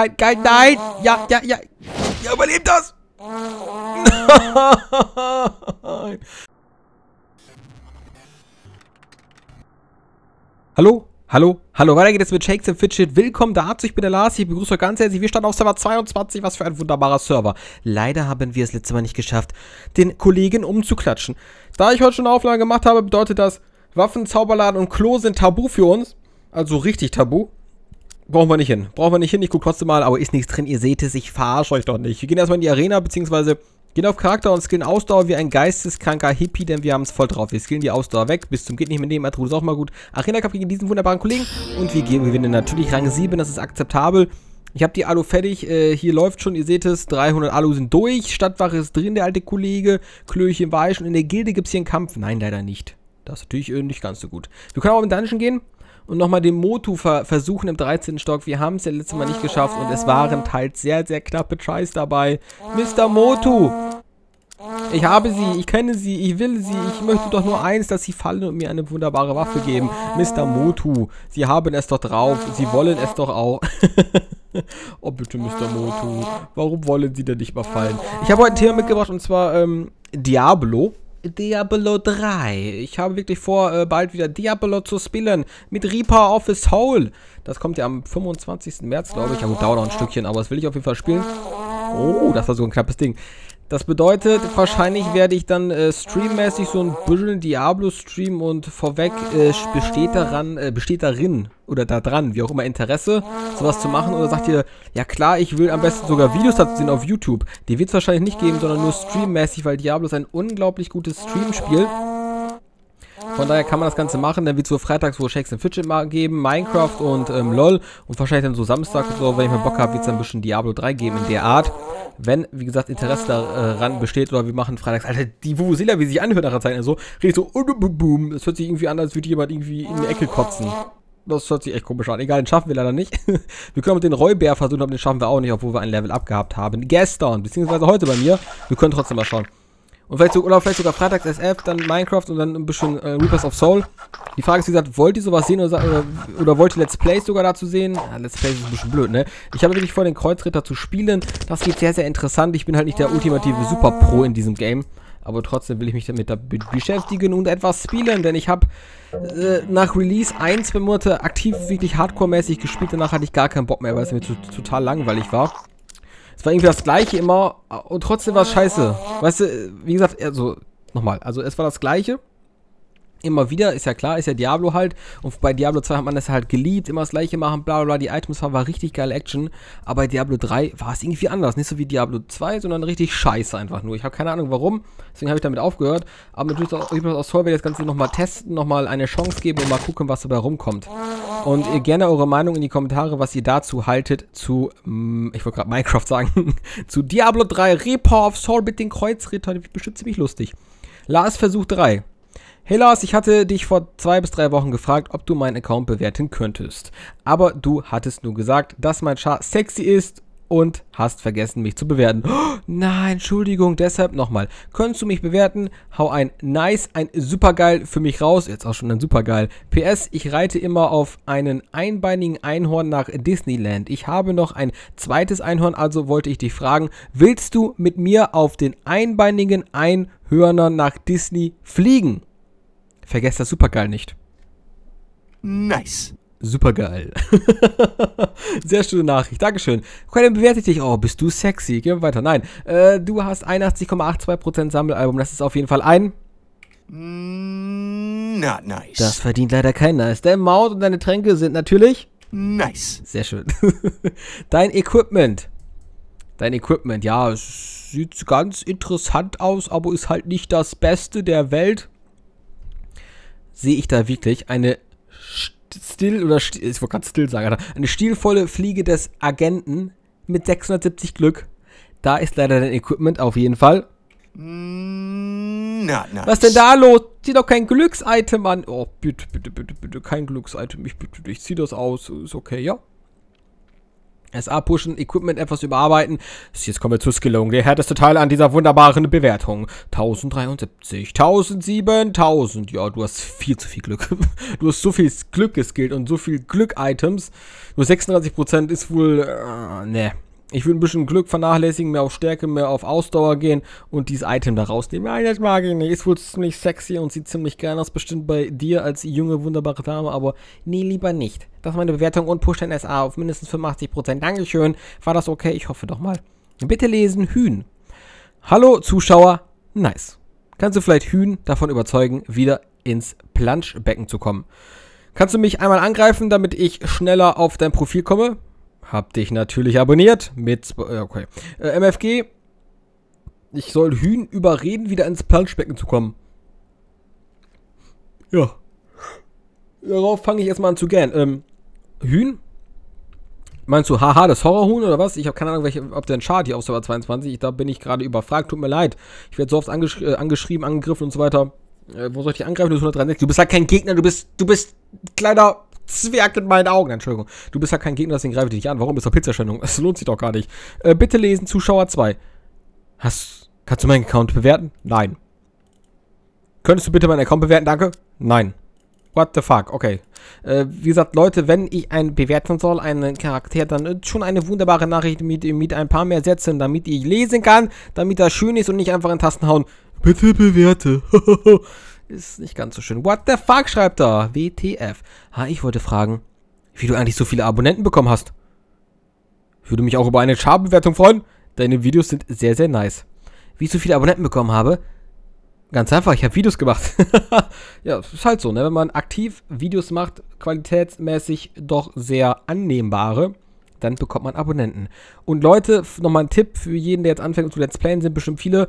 kein, kein, nein. Ja, ja, ja. Ja, überlebt das. Nein. Hallo? Hallo? Hallo, weiter geht es mit Shakes and Fidget. Willkommen dazu, ich bin der Lars, ich begrüße euch ganz herzlich. Wir starten auf Server 22, was für ein wunderbarer Server. Leider haben wir es letztes Mal nicht geschafft, den Kollegen umzuklatschen. Da ich heute schon eine Auflage gemacht habe, bedeutet das, Waffen, Zauberladen und Klo sind tabu für uns. Also richtig tabu. Brauchen wir nicht hin. Brauchen wir nicht hin, ich gucke trotzdem mal, aber ist nichts drin, ihr seht es, ich verarsche euch doch nicht. Wir gehen erstmal in die Arena, beziehungsweise Gehen auf Charakter und skillen Ausdauer wie ein geisteskranker Hippie, denn wir haben es voll drauf. Wir skillen die Ausdauer weg, bis zum geht nicht mehr nehmen. Attribut ist auch mal gut. Arena Cup gegen diesen wunderbaren Kollegen. Und wir gewinnen natürlich Rang 7, das ist akzeptabel. Ich habe die Alu fertig, äh, hier läuft schon, ihr seht es, 300 Alu sind durch, Stadtwache ist drin, der alte Kollege, Klöchen weich und in der Gilde gibt es hier einen Kampf. Nein, leider nicht. Das ist natürlich äh, nicht ganz so gut. Wir können auch im Dungeon gehen und nochmal den Motu ver versuchen im 13. Stock. Wir haben es ja letztes Mal nicht geschafft und es waren teils sehr, sehr knappe Tries dabei. Mr. Motu! Ich habe sie, ich kenne sie, ich will sie, ich möchte doch nur eins, dass sie fallen und mir eine wunderbare Waffe geben. Mr. Motu, sie haben es doch drauf, sie wollen es doch auch. oh bitte, Mr. Motu, warum wollen sie denn nicht mal fallen? Ich habe heute ein Thema mitgebracht und zwar ähm, Diablo. Diablo 3. Ich habe wirklich vor, äh, bald wieder Diablo zu spielen. Mit Reaper of the Soul. Das kommt ja am 25. März, glaube ich. Ja gut, dauert noch ein Stückchen, aber das will ich auf jeden Fall spielen. Oh, das war so ein knappes Ding. Das bedeutet, wahrscheinlich werde ich dann äh, streammäßig so ein bisschen Diablo streamen und vorweg äh, besteht daran, äh, besteht darin oder da dran, wie auch immer, Interesse, sowas zu machen oder sagt ihr, ja klar, ich will am besten sogar Videos dazu sehen auf YouTube. Die wird es wahrscheinlich nicht geben, sondern nur streammäßig, weil Diablo ist ein unglaublich gutes Streamspiel. Von daher kann man das Ganze machen. Dann wird es so freitags wo Shakes and Fidget mal geben, Minecraft und ähm, LOL. Und wahrscheinlich dann so Samstag oder so, wenn ich mal Bock habe, wird es dann ein bisschen Diablo 3 geben in der Art. Wenn, wie gesagt, Interesse daran besteht oder wir machen freitags. Alter, die Vuvuzela, wie sie sich anhört nach der Zeit, so, redet so, boom. Das hört sich irgendwie an, als würde jemand irgendwie in die Ecke kotzen. Das hört sich echt komisch an. Egal, den schaffen wir leider nicht. wir können mit den Räubär versuchen, aber den schaffen wir auch nicht, obwohl wir ein Level abgehabt haben. Gestern, beziehungsweise heute bei mir. Wir können trotzdem mal schauen. Und vielleicht, so, oder vielleicht sogar Freitags SF, dann Minecraft und dann ein bisschen äh, Reapers of Soul. Die Frage ist, wie gesagt, wollt ihr sowas sehen oder, oder, oder wollt ihr Let's Plays sogar dazu sehen? Ja, Let's Plays ist ein bisschen blöd, ne? Ich habe wirklich vor, den Kreuzritter zu spielen. Das geht sehr, sehr interessant. Ich bin halt nicht der ultimative Super-Pro in diesem Game. Aber trotzdem will ich mich damit da beschäftigen und etwas spielen, denn ich habe äh, nach Release ein, zwei Monate aktiv wirklich hardcore-mäßig gespielt. Danach hatte ich gar keinen Bock mehr, weil es mir zu, total langweilig war. Es war irgendwie das gleiche immer und trotzdem war es scheiße. Weißt du, wie gesagt, also, nochmal, also es war das gleiche. Immer wieder, ist ja klar, ist ja Diablo halt. Und bei Diablo 2 hat man das halt geliebt, immer das gleiche machen, bla bla bla. Die Items waren war richtig geile Action. Aber bei Diablo 3 war es irgendwie anders. Nicht so wie Diablo 2, sondern richtig scheiße einfach nur. Ich habe keine Ahnung warum. Deswegen habe ich damit aufgehört. Aber natürlich auch, ich aus Toll werde das Ganze nochmal testen, nochmal eine Chance geben und mal gucken, was dabei rumkommt. Und ihr gerne eure Meinung in die Kommentare, was ihr dazu haltet zu, mm, ich wollte gerade Minecraft sagen, zu Diablo 3 Reaper of Soul mit den Kreuzrittern. Ist bestimmt ziemlich lustig. Lars Versuch 3. Hey Lars, ich hatte dich vor zwei bis drei Wochen gefragt, ob du meinen Account bewerten könntest. Aber du hattest nur gesagt, dass mein Char sexy ist und hast vergessen, mich zu bewerten. Oh, nein, Entschuldigung, deshalb nochmal. Könntest du mich bewerten? Hau ein Nice, ein Supergeil für mich raus. Jetzt auch schon ein Supergeil. PS, ich reite immer auf einen einbeinigen Einhorn nach Disneyland. Ich habe noch ein zweites Einhorn, also wollte ich dich fragen, willst du mit mir auf den einbeinigen Einhörnern nach Disney fliegen? Vergesst das Supergeil nicht. Nice. Supergeil. Sehr schöne Nachricht. Dankeschön. Dann bewerte ich dich. Oh, bist du sexy. Gehen wir weiter. Nein. Äh, du hast 81,82% Sammelalbum. Das ist auf jeden Fall ein. Not nice. Das verdient leider kein Nice. Dein Maut und deine Tränke sind natürlich. Nice. Sehr schön. Dein Equipment. Dein Equipment, ja, es sieht ganz interessant aus, aber ist halt nicht das Beste der Welt sehe ich da wirklich eine still oder still, ich wollte gerade still sagen, eine stilvolle Fliege des Agenten mit 670 Glück. Da ist leider dein Equipment auf jeden Fall. Mm, not nice. Was denn da los? Zieh doch kein Glücksitem an. Oh, bitte, bitte, bitte, bitte, kein Glücksitem. Ich bitte, ich zieh das aus. Ist okay, ja? SA pushen, Equipment etwas überarbeiten. Jetzt kommen wir zur Skillung. Der härteste Teil an dieser wunderbaren Bewertung. 1073, 1007, 1000. Ja, du hast viel zu viel Glück. Du hast so viel Glück geskillt und so viel Glück-Items. Nur 36% ist wohl, äh, ne. Ich würde ein bisschen Glück vernachlässigen, mehr auf Stärke, mehr auf Ausdauer gehen und dieses Item da rausnehmen. Nein, das mag ich nicht. Ist wohl ziemlich sexy und sieht ziemlich geil aus, bestimmt bei dir als junge, wunderbare Dame, aber nee, lieber nicht. Das ist meine Bewertung und push den SA auf mindestens 85%. Dankeschön. War das okay? Ich hoffe doch mal. Bitte lesen Hühn. Hallo Zuschauer. Nice. Kannst du vielleicht Hühn davon überzeugen, wieder ins Planschbecken zu kommen? Kannst du mich einmal angreifen, damit ich schneller auf dein Profil komme? Hab dich natürlich abonniert mit. Okay. Äh, MFG. Ich soll Hühn überreden, wieder ins Planschbecken zu kommen. Ja. Darauf fange ich erstmal an zu gähnen. Ähm, Hühn? Meinst du, haha, das Horrorhuhn oder was? Ich habe keine Ahnung, welche, ob der ein Chart hier auf Server 22. Da bin ich gerade überfragt. Tut mir leid. Ich werde so oft angesch äh, angeschrieben, angegriffen und so weiter. Äh, wo soll ich dich angreifen? Du bist 163. Du bist halt kein Gegner. Du bist, du bist kleiner Zwerg in meinen Augen. Entschuldigung. Du bist ja kein Gegner, deswegen greife ich dich an. Warum ist doch Pizzaschwendung? Es lohnt sich doch gar nicht. Äh, bitte lesen, Zuschauer 2. Hast, kannst du meinen Account bewerten? Nein. Könntest du bitte meinen Account bewerten? Danke. Nein. What the fuck? Okay. Äh, wie gesagt, Leute, wenn ich einen bewerten soll, einen Charakter, dann äh, schon eine wunderbare Nachricht mit, mit ein paar mehr Sätzen, damit ich lesen kann, damit das schön ist und nicht einfach in Tasten hauen. Bitte bewerte. ist nicht ganz so schön. What the fuck, schreibt er. WTF. Ha, ich wollte fragen, wie du eigentlich so viele Abonnenten bekommen hast. Würde mich auch über eine Scharbewertung freuen. Deine Videos sind sehr, sehr nice. Wie ich so viele Abonnenten bekommen habe? Ganz einfach, ich habe Videos gemacht. ja, ist halt so, ne? Wenn man aktiv Videos macht, qualitätsmäßig doch sehr annehmbare, dann bekommt man Abonnenten. Und Leute, nochmal ein Tipp für jeden, der jetzt anfängt zu Let's Playen, sind bestimmt viele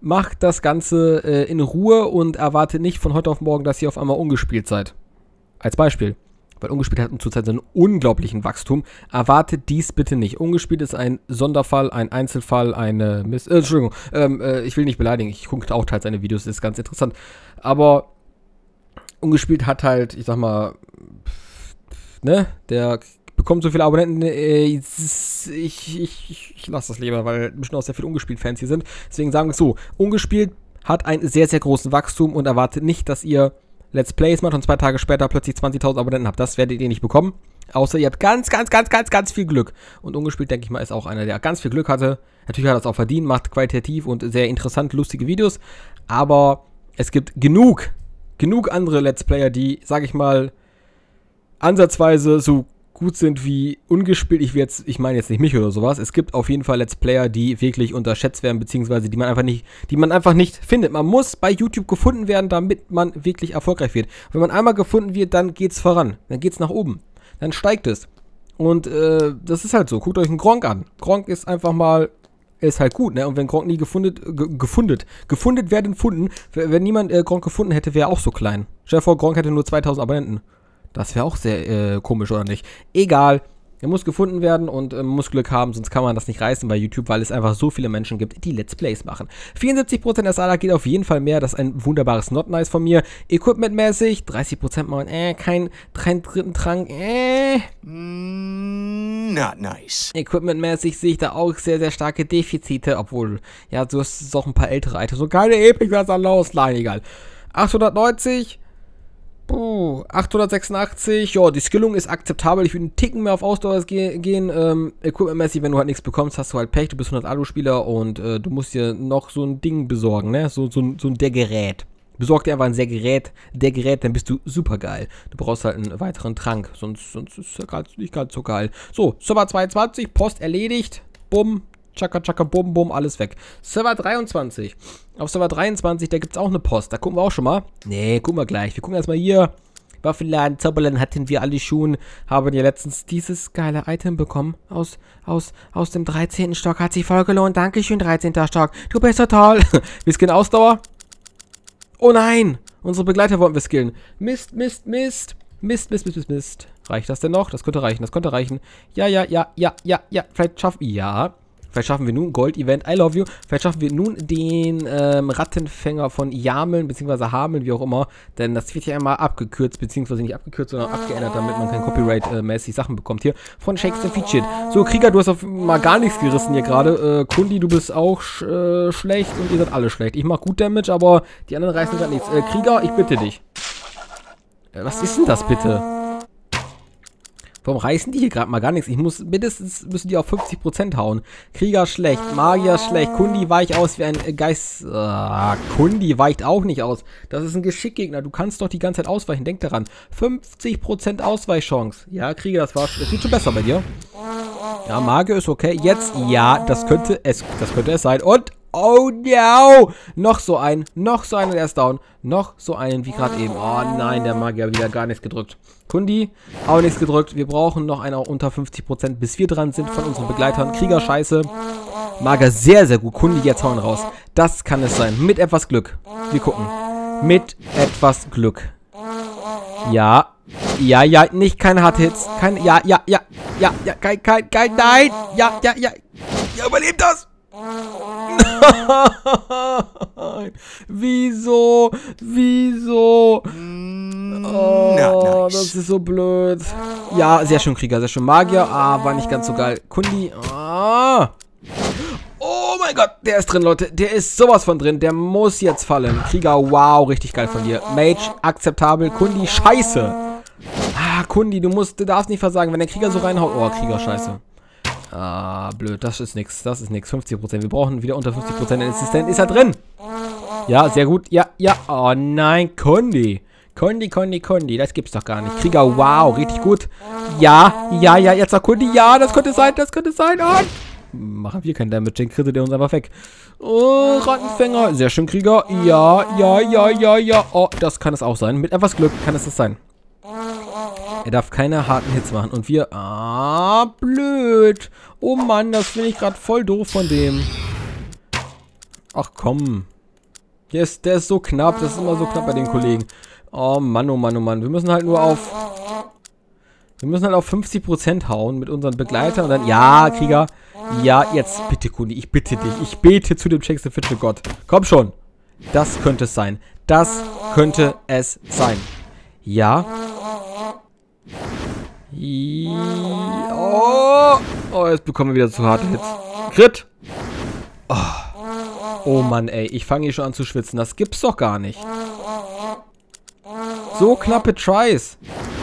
macht das Ganze äh, in Ruhe und erwartet nicht von heute auf morgen, dass ihr auf einmal ungespielt seid. Als Beispiel. Weil ungespielt hat zurzeit so einen unglaublichen Wachstum. Erwartet dies bitte nicht. Ungespielt ist ein Sonderfall, ein Einzelfall, eine Miss. Äh, Entschuldigung, ähm, äh, ich will nicht beleidigen. Ich gucke auch teils seine Videos, das ist ganz interessant. Aber ungespielt hat halt, ich sag mal, ne, der bekommt so viele Abonnenten, äh, ich, ich, ich, ich lasse das lieber, weil bestimmt auch sehr viele Ungespielt-Fans hier sind. Deswegen sagen wir es so, Ungespielt hat einen sehr, sehr großen Wachstum und erwartet nicht, dass ihr Let's Plays macht und zwei Tage später plötzlich 20.000 Abonnenten habt. Das werdet ihr nicht bekommen. Außer ihr habt ganz, ganz, ganz, ganz, ganz viel Glück. Und Ungespielt, denke ich mal, ist auch einer, der ganz viel Glück hatte. Natürlich hat er es auch verdient, macht qualitativ und sehr interessant, lustige Videos. Aber es gibt genug, genug andere Let's Player, die, sag ich mal, ansatzweise so gut sind wie ungespielt. Ich, ich meine jetzt nicht mich oder sowas. Es gibt auf jeden Fall Let's Player, die wirklich unterschätzt werden, beziehungsweise die man einfach nicht, die man einfach nicht findet. Man muss bei YouTube gefunden werden, damit man wirklich erfolgreich wird. Wenn man einmal gefunden wird, dann geht's voran. Dann geht's nach oben. Dann steigt es. Und äh, das ist halt so. Guckt euch einen Gronk an. Gronk ist einfach mal ist halt gut, ne? Und wenn Gronk nie gefundet, gefundet, gefundet werden, gefunden, wenn niemand äh, Gronk gefunden hätte, wäre er auch so klein. Stell dir vor, Gronk hätte nur 2000 Abonnenten. Das wäre auch sehr äh, komisch, oder nicht? Egal. Er muss gefunden werden und äh, muss Glück haben, sonst kann man das nicht reißen bei YouTube, weil es einfach so viele Menschen gibt, die Let's Plays machen. 74% der Sala geht auf jeden Fall mehr, das ist ein wunderbares Not Nice von mir. Equipment-mäßig, 30% mal, äh, kein, kein dritten Trank, äh. Mm, not nice. Equipment-mäßig sehe ich da auch sehr, sehr starke Defizite, obwohl, ja, du hast auch ein paar ältere Items, so keine Epic, was da los? Nein, egal. 890, Puh, 886, ja, die Skillung ist akzeptabel. Ich würde einen Ticken mehr auf Ausdauer gehen. Ähm, Equipment-mäßig, wenn du halt nichts bekommst, hast du halt Pech. Du bist 100 Alu-Spieler und äh, du musst dir noch so ein Ding besorgen, ne? So, so, so ein der Gerät. Besorg dir einfach ein sehr Gerät, der Gerät, dann bist du super geil. Du brauchst halt einen weiteren Trank, sonst, sonst ist es nicht ganz so geil. So, Server 22, Post erledigt. Bumm, Chaka, chaka, bum, bum, alles weg. Server 23. Auf Server 23, da gibt es auch eine Post. Da gucken wir auch schon mal. Nee, gucken wir gleich. Wir gucken erstmal hier. Waffenladen, Zauberland hatten wir alle schon. Haben ja letztens dieses geile Item bekommen. Aus, aus, aus dem 13. Stock. Hat sich voll gelohnt. Dankeschön, 13. Stock. Du bist total. wir skillen Ausdauer. Oh nein. Unsere Begleiter wollten wir skillen. Mist, Mist, Mist. Mist, Mist, Mist, Mist, Mist. Reicht das denn noch? Das könnte reichen, das könnte reichen. Ja, ja, ja, ja, ja, ja. Vielleicht schaffen... Ja. Vielleicht schaffen wir nun Gold-Event, I love you. Vielleicht schaffen wir nun den ähm, Rattenfänger von Jameln, beziehungsweise Hameln, wie auch immer. Denn das wird ja einmal abgekürzt, beziehungsweise nicht abgekürzt, sondern abgeändert, damit man kein Copyright-mäßig Sachen bekommt hier. Von Shakes and Featured. So, Krieger, du hast auf mal gar nichts gerissen hier gerade. Äh, Kundi, du bist auch sch äh, schlecht und ihr seid alle schlecht. Ich mach gut Damage, aber die anderen reißen gerade nichts. Äh, Krieger, ich bitte dich. Äh, was ist denn das bitte? Warum reißen die hier gerade mal gar nichts? Ich muss mindestens müssen die auf 50% hauen. Krieger schlecht, Magier schlecht, Kundi weicht aus wie ein Geist. Ah, Kundi weicht auch nicht aus. Das ist ein Geschickgegner. Du kannst doch die ganze Zeit ausweichen. Denk daran. 50% Ausweichchance. Ja, Krieger, das war. Das sieht schon besser bei dir. Ja, Magier ist okay. Jetzt, ja, das könnte es, das könnte es sein. Und Oh no! Noch so ein, noch so einen, der ist down. Noch so einen wie gerade eben. Oh nein, der Magier wieder gar nichts gedrückt. Kundi, auch nichts gedrückt. Wir brauchen noch einen unter 50%, bis wir dran sind von unseren Begleitern. Krieger scheiße. Magier sehr, sehr gut. Kundi, jetzt hauen raus. Das kann es sein. Mit etwas Glück. Wir gucken. Mit etwas Glück. Ja. Ja, ja, nicht keine Hardhits. Kein, ja, ja, ja, ja, ja, kein, kein, kein, nein. Ja, ja, ja. Ja, überlebt das. Wieso? Wieso? Oh, das ist so blöd. Ja, sehr schön Krieger, sehr schön Magier. Ah, war nicht ganz so geil. Kundi. Ah. Oh mein Gott, der ist drin, Leute. Der ist sowas von drin. Der muss jetzt fallen. Krieger, wow, richtig geil von dir. Mage, akzeptabel. Kundi, scheiße. Ah, Kundi, du musst, du darfst nicht versagen. Wenn der Krieger so reinhaut. Oh, Krieger, scheiße. Ah, blöd. Das ist nix. Das ist nix. 50%. Wir brauchen wieder unter 50% Assistent. Ist er drin? Ja, sehr gut. Ja, ja. Oh nein, Kondi. Kondi, Kondi, Kondi. Das gibt's doch gar nicht. Krieger, wow. Richtig gut. Ja, ja, ja. Jetzt sagt Kondi. Ja, das könnte sein. Das könnte sein. Und machen wir keinen Damage. Den kriegt der uns einfach weg. Oh, Rattenfänger. Sehr schön, Krieger. Ja, ja, ja, ja, ja. Oh, das kann es auch sein. Mit etwas Glück kann es das sein. Er darf keine harten Hits machen. Und wir... Ah, blöd. Oh Mann, das finde ich gerade voll doof von dem. Ach komm. Der ist, der ist so knapp. Das ist immer so knapp bei den Kollegen. Oh Mann, oh Mann, oh Mann. Wir müssen halt nur auf... Wir müssen halt auf 50% hauen mit unseren Begleitern und dann... Ja, Krieger. Ja, jetzt bitte, Kuni. Ich bitte dich. Ich bete zu dem Checkste Fitte Gott. Komm schon. Das könnte es sein. Das könnte es sein. Ja. Oh, oh jetzt bekommen wir wieder zu harte Hits. Crit. Oh. oh Mann, ey. Ich fange hier schon an zu schwitzen. Das gibt's doch gar nicht. So knappe Tries.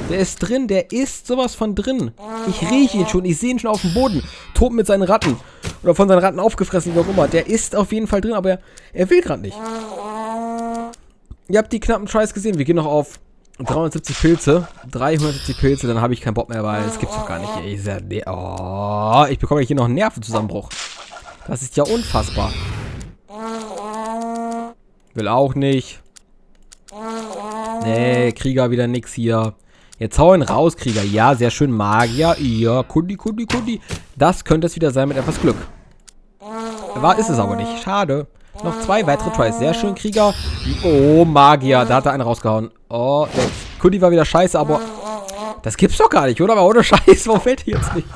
Der ist drin, der ist sowas von drin. Ich rieche ihn schon, ich sehe ihn schon auf dem Boden. Tobt mit seinen Ratten. Oder von seinen Ratten aufgefressen, wie auch immer. Der ist auf jeden Fall drin, aber er, er will gerade nicht. Ihr habt die knappen Tries gesehen. Wir gehen noch auf 370 Pilze. 370 Pilze, dann habe ich keinen Bock mehr, weil das gibt's doch gar nicht. Ich, ja, nee, oh, ich bekomme hier noch einen Nervenzusammenbruch. Das ist ja unfassbar. Will auch nicht. Nee, Krieger wieder nix hier. Jetzt hau ihn raus, Krieger. Ja, sehr schön. Magier. Ja, Kundi, Kundi, Kundi. Das könnte es wieder sein mit etwas Glück. War, ist es aber nicht. Schade. Noch zwei weitere Tries. Sehr schön, Krieger. Oh, Magier. Da hat er einen rausgehauen. Oh, der Kundi war wieder scheiße, aber... Das gibt's doch gar nicht, oder? Aber ohne Scheiß, warum fällt hier jetzt nicht?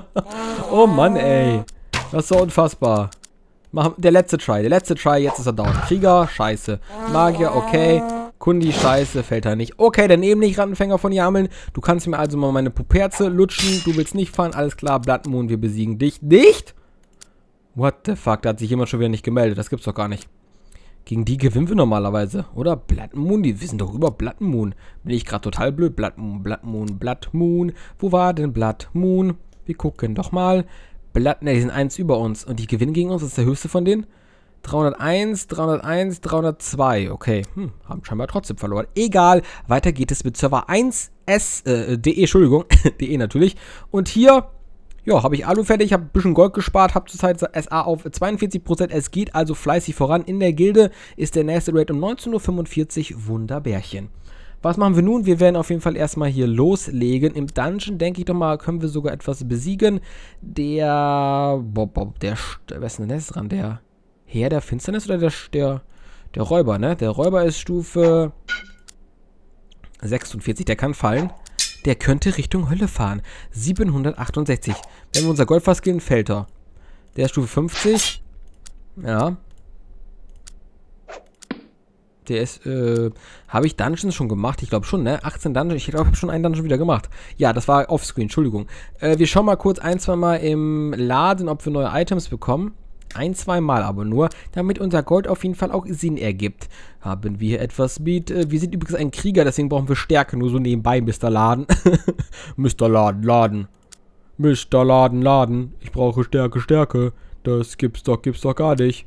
oh Mann, ey. Das ist so unfassbar. Der letzte Try, der letzte Try, jetzt ist er down. Krieger, scheiße. Magier, okay. Kundi, scheiße, fällt er nicht. Okay, dann eben nicht Rattenfänger von Jameln. Du kannst mir also mal meine Puperze lutschen. Du willst nicht fahren, alles klar. Blood wir besiegen dich. Nicht? What the fuck, da hat sich jemand schon wieder nicht gemeldet. Das gibt's doch gar nicht. Gegen die gewinnen wir normalerweise, oder? Blood Moon, die wissen doch über Blood Moon. Bin ich gerade total blöd. Blood Moon, Blood Moon, Blood Moon. Wo war denn Blood Moon? Wir gucken doch mal. Blood, ne, die sind eins über uns. Und die gewinnen gegen uns. Das ist der höchste von denen. 301, 301, 302. Okay, hm, haben scheinbar trotzdem verloren. Egal, weiter geht es mit Server 1s, äh, de, Entschuldigung, de natürlich. Und hier ja, habe ich Alu fertig, habe ein bisschen Gold gespart, habe zurzeit SA auf 42%. Es geht also fleißig voran. In der Gilde ist der nächste Rate um 19.45 Uhr. Wunderbärchen. Was machen wir nun? Wir werden auf jeden Fall erstmal hier loslegen. Im Dungeon, denke ich doch mal, können wir sogar etwas besiegen. Der. Bob, Bob, der. Wer ist denn jetzt dran? Der Herr der Finsternis oder der, der. Der Räuber, ne? Der Räuber ist Stufe 46. Der kann fallen der könnte Richtung Hölle fahren. 768. Wenn wir unser Goldfass gehen, fällt er. Der ist Stufe 50. Ja. Der ist, äh, habe ich Dungeons schon gemacht? Ich glaube schon, ne? 18 Dungeons. Ich glaube, ich habe schon einen Dungeon wieder gemacht. Ja, das war offscreen, Entschuldigung. Äh, wir schauen mal kurz ein, zwei Mal im Laden, ob wir neue Items bekommen. Ein, zwei Mal aber nur, damit unser Gold auf jeden Fall auch Sinn ergibt. Haben wir hier etwas mit. Äh, wir sind übrigens ein Krieger, deswegen brauchen wir Stärke. Nur so nebenbei, Mr. Laden. Mr. Laden, Laden. Mr. Laden, Laden. Ich brauche Stärke, Stärke. Das gibt's doch, gibt's doch gar nicht.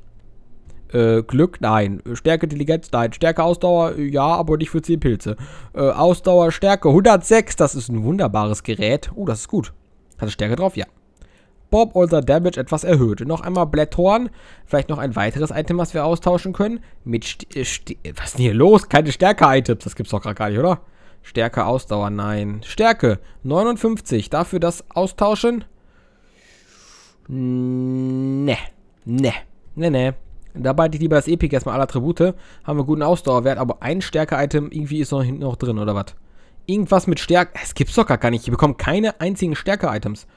Äh, Glück, nein. Stärke, Intelligenz, nein. Stärke, Ausdauer, ja, aber nicht für 10 Pilze. Äh, Ausdauer, Stärke, 106, das ist ein wunderbares Gerät. Oh, das ist gut. Hat es Stärke drauf? Ja. Bob, unser Damage etwas erhöht. Noch einmal Blätthorn. Vielleicht noch ein weiteres Item, was wir austauschen können. Mit St äh, St Was ist denn hier los? Keine Stärke-Items. Das gibt's doch gerade gar nicht, oder? Stärke, Ausdauer, nein. Stärke, 59. Dafür das austauschen? Ne. Ne. Ne, ne. Da behalte ich lieber das Epic erstmal alle Attribute. Haben wir guten Ausdauerwert, aber ein Stärke-Item irgendwie ist noch hinten noch drin, oder was? Irgendwas mit Stärke. Es gibt's doch gar nicht. Ich bekomme keine einzigen Stärke-Items.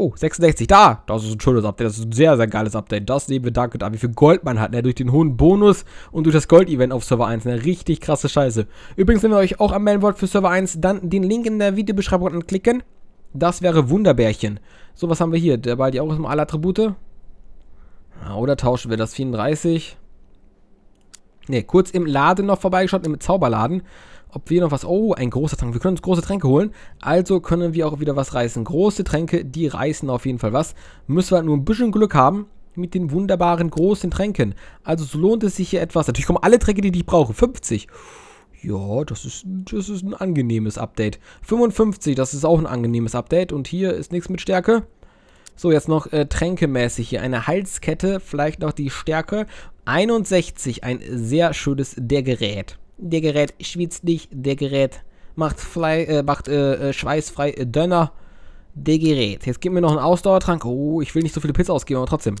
Oh, 66. Da! Das ist ein schönes Update. Das ist ein sehr, sehr geiles Update. Das nehmen wir danke da. Wie viel Gold man hat, ne? Durch den hohen Bonus und durch das Gold-Event auf Server 1. Ne? Richtig krasse Scheiße. Übrigens, wenn ihr euch auch anmelden wollt für Server 1, dann den Link in der Videobeschreibung anklicken. Das wäre Wunderbärchen. So, was haben wir hier? Der Ball die auch erstmal alle Attribute. Oder tauschen wir das 34? Ne, kurz im Laden noch vorbeigeschaut, im Zauberladen. Ob wir noch was... Oh, ein großer Trank. Wir können uns große Tränke holen. Also können wir auch wieder was reißen. Große Tränke, die reißen auf jeden Fall was. Müssen wir halt nur ein bisschen Glück haben mit den wunderbaren großen Tränken. Also so lohnt es sich hier etwas. Natürlich kommen alle Tränke, die ich brauche. 50. Ja, das ist, das ist ein angenehmes Update. 55, das ist auch ein angenehmes Update. Und hier ist nichts mit Stärke. So, jetzt noch äh, tränkemäßig hier. Eine Halskette, vielleicht noch die Stärke. 61, ein sehr schönes der Gerät. Der Gerät schwitzt nicht, der Gerät macht, Fly, äh, macht äh, äh schweißfrei äh, Dönner. Der Gerät. Jetzt gib mir noch einen Ausdauertrank. Oh, ich will nicht so viele Pizza ausgeben, aber trotzdem.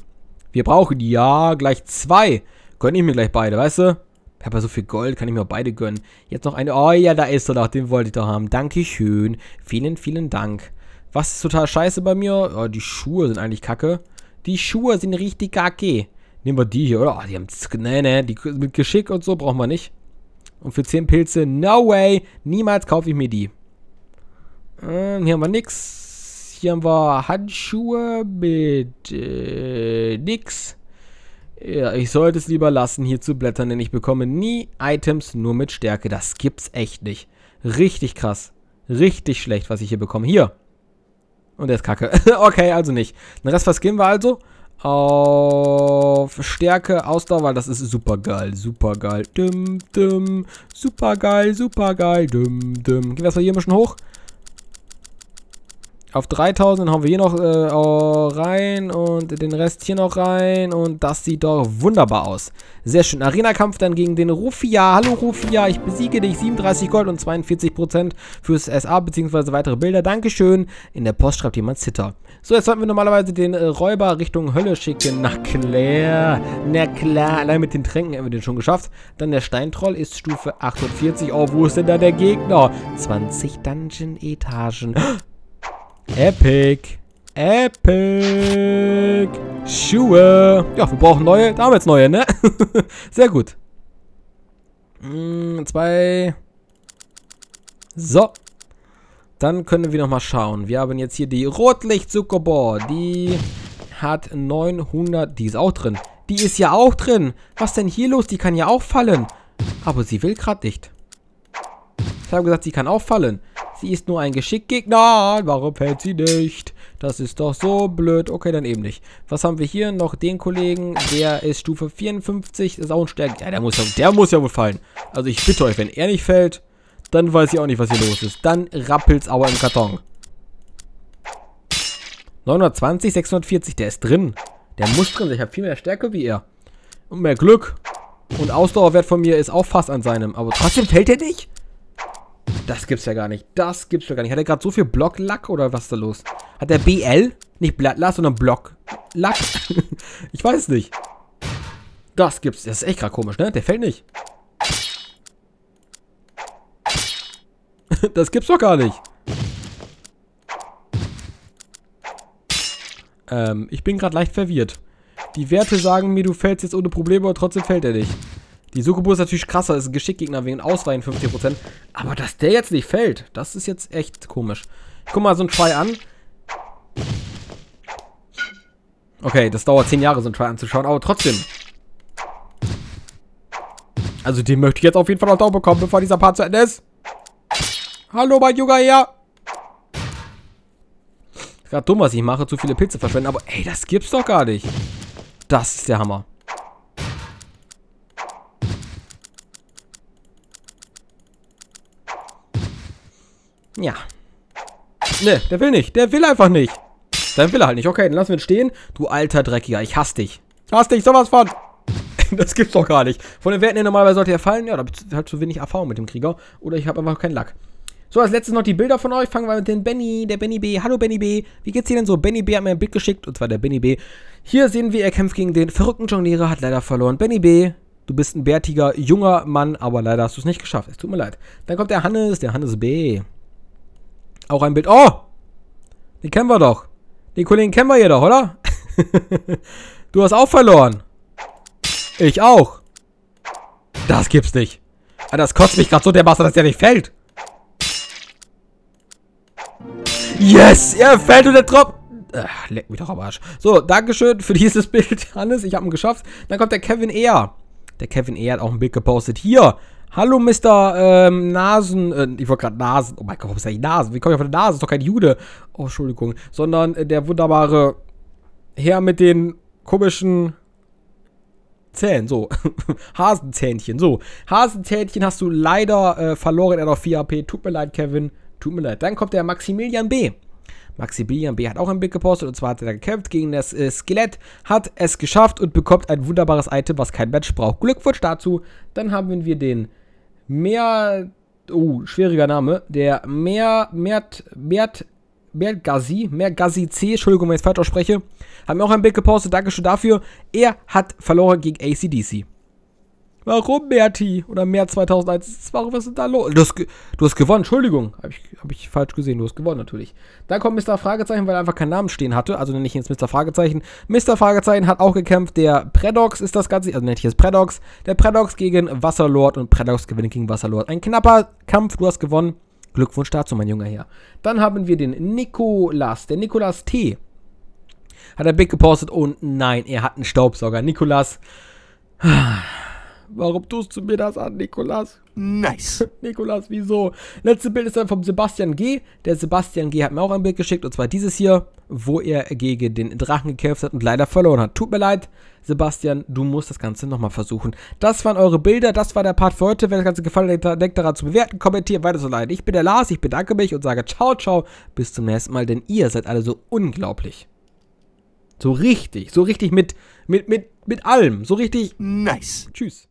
Wir brauchen, ja, gleich zwei. Gönne ich mir gleich beide, weißt du? Ich habe ja so viel Gold, kann ich mir auch beide gönnen. Jetzt noch eine. Oh ja, da ist er doch. Den wollte ich doch haben. Dankeschön. Vielen, vielen Dank. Was ist total scheiße bei mir? Oh, die Schuhe sind eigentlich kacke. Die Schuhe sind richtig kacke. Nehmen wir die hier, oder? Oh, die haben... Nee, nee, die mit Geschick und so brauchen wir nicht. Und für 10 Pilze, no way. Niemals kaufe ich mir die. Ähm, hier haben wir nix. Hier haben wir Handschuhe mit äh, nix. Ja, ich sollte es lieber lassen, hier zu blättern, denn ich bekomme nie Items nur mit Stärke. Das gibt's echt nicht. Richtig krass. Richtig schlecht, was ich hier bekomme. Hier. Und der ist kacke. okay, also nicht. Den Rest verskinnen wir also. Auf Stärke, Ausdauer, weil das ist super geil. Super geil. Dum, dum. Super geil, super geil. Dum, dum. Gehen wir erstmal hier ein bisschen hoch. Auf 3000 haben wir hier noch äh, rein und den Rest hier noch rein und das sieht doch wunderbar aus. Sehr schön. Arena-Kampf dann gegen den Rufia. Hallo Rufia, ich besiege dich. 37 Gold und 42% fürs SA bzw. weitere Bilder. Dankeschön. In der Post schreibt jemand Zitter. So, jetzt sollten wir normalerweise den äh, Räuber Richtung Hölle schicken. Na klar, na klar. Allein mit den Tränken haben wir den schon geschafft. Dann der Steintroll ist Stufe 48. Oh, wo ist denn da der Gegner? 20 Dungeon-Etagen. Epic. Epic. Schuhe. Ja, wir brauchen neue. Da haben wir jetzt neue, ne? Sehr gut. Mm, zwei. So. Dann können wir nochmal schauen. Wir haben jetzt hier die Rotlicht-Zuckerbohr. Die hat 900. Die ist auch drin. Die ist ja auch drin. Was denn hier los? Die kann ja auch fallen. Aber sie will gerade nicht. Ich habe gesagt, sie kann auch fallen. Sie ist nur ein Geschickgegner. Warum fällt sie nicht? Das ist doch so blöd. Okay, dann eben nicht. Was haben wir hier? Noch den Kollegen. Der ist Stufe 54. Ist auch ein Stärke. Ja, der muss ja, der muss ja wohl fallen. Also ich bitte euch, wenn er nicht fällt, dann weiß ich auch nicht, was hier los ist. Dann rappelt's aber im Karton. 920, 640. Der ist drin. Der muss drin sein. Ich habe viel mehr Stärke wie er. Und mehr Glück. Und Ausdauerwert von mir ist auch fast an seinem. Aber trotzdem fällt er nicht? Das gibt's ja gar nicht. Das gibt's ja gar nicht. Hat er gerade so viel Blocklack oder was ist da los? Hat der BL? Nicht Blattlack, sondern Blocklack? ich weiß nicht. Das gibt's. Das ist echt gerade komisch, ne? Der fällt nicht. das gibt's doch gar nicht. Ähm, ich bin gerade leicht verwirrt. Die Werte sagen mir, du fällst jetzt ohne Probleme, aber trotzdem fällt er nicht. Die Sukubu ist natürlich krasser, ist ein Geschickgegner wegen Ausweichen 50%. Aber dass der jetzt nicht fällt, das ist jetzt echt komisch. Ich guck mal so ein Try an. Okay, das dauert 10 Jahre, so ein Try anzuschauen, aber trotzdem. Also den möchte ich jetzt auf jeden Fall noch da bekommen, bevor dieser Part zu Ende ist. Hallo, mein Junger Herr. Ist gerade dumm, was ich mache, zu viele Pilze verschwenden, aber ey, das gibt's doch gar nicht. Das ist der Hammer. Ja. Ne, der will nicht. Der will einfach nicht. Dann will er halt nicht. Okay, dann lassen wir ihn stehen. Du alter Dreckiger, ich hasse dich. Ich hasse dich, sowas von. das gibt's doch gar nicht. Von den Werten her normalerweise sollte er fallen. Ja, da habe halt zu wenig Erfahrung mit dem Krieger. Oder ich habe einfach keinen Lack. So, als letztes noch die Bilder von euch. Fangen wir mit dem Benny, der Benny B. Hallo Benny B. Wie geht's dir denn so? Benny B hat mir ein Bild geschickt, und zwar der Benny B. Hier sehen wir, er kämpft gegen den verrückten Jonglierer, hat leider verloren. Benny B, du bist ein bärtiger, junger Mann, aber leider hast du es nicht geschafft. Es tut mir leid. Dann kommt der Hannes, der Hannes B. Auch ein Bild. Oh! Den kennen wir doch. Den Kollegen kennen wir hier doch, oder? du hast auch verloren. Ich auch. Das gibt's nicht. Das kotzt mich gerade so dermaßen, dass der nicht fällt. Yes! Er fällt und der Drop. Ach, leck mich doch am Arsch. So, Dankeschön für dieses Bild, Hannes. Ich habe ihn geschafft. Dann kommt der Kevin Ehr. Der Kevin Ehr hat auch ein Bild gepostet. Hier. Hallo, Mr. Ähm, Nasen. Äh, ich wollte gerade Nasen. Oh mein Gott, warum ist eigentlich Nasen? Wie komme ich auf eine Nase? Ist doch kein Jude. Oh, Entschuldigung. Sondern äh, der wunderbare Herr mit den komischen Zähnen. So. Hasenzähnchen. So. Hasenzähnchen hast du leider äh, verloren. Er hat noch 4 AP. Tut mir leid, Kevin. Tut mir leid. Dann kommt der Maximilian B. Maximilian B. hat auch ein Bild gepostet und zwar hat er gekämpft gegen das äh, Skelett, hat es geschafft und bekommt ein wunderbares Item, was kein Match braucht. Glückwunsch dazu. Dann haben wir den mehr, oh, schwieriger Name, der mehr, Mert, Mert, Mergazi, Mergazi C, Entschuldigung, wenn ich es falsch ausspreche, hat mir auch ein Bild gepostet, Dankeschön dafür. Er hat verloren gegen ACDC. Warum, Merti? Oder Mehr 2001? Warum, was ist da los? Du hast, du hast gewonnen, Entschuldigung. Habe ich, hab ich falsch gesehen. Du hast gewonnen, natürlich. Dann kommt Mr. Fragezeichen, weil er einfach keinen Namen stehen hatte. Also nenne ich ihn jetzt Mr. Fragezeichen. Mr. Fragezeichen hat auch gekämpft. Der Predox ist das Ganze. Also nenne ich jetzt Predox. Der Predox gegen Wasserlord und Predox gewinnt gegen Wasserlord. Ein knapper Kampf. Du hast gewonnen. Glückwunsch dazu, mein junger Herr. Dann haben wir den Nikolas. Der Nikolas T. Hat er Big gepostet und nein, er hat einen Staubsauger. Nikolas. Warum tust du mir das an, Nikolas? Nice. Nikolas, wieso? Letzte Bild ist dann vom Sebastian G. Der Sebastian G hat mir auch ein Bild geschickt, und zwar dieses hier, wo er gegen den Drachen gekämpft hat und leider verloren hat. Tut mir leid, Sebastian, du musst das Ganze nochmal versuchen. Das waren eure Bilder, das war der Part für heute. Wenn das Ganze gefallen hat, denkt daran zu bewerten, kommentieren, weiter so leid. Ich bin der Lars, ich bedanke mich und sage ciao, ciao, bis zum nächsten Mal, denn ihr seid alle so unglaublich. So richtig, so richtig mit, mit, mit, mit allem, so richtig Nice. Tschüss.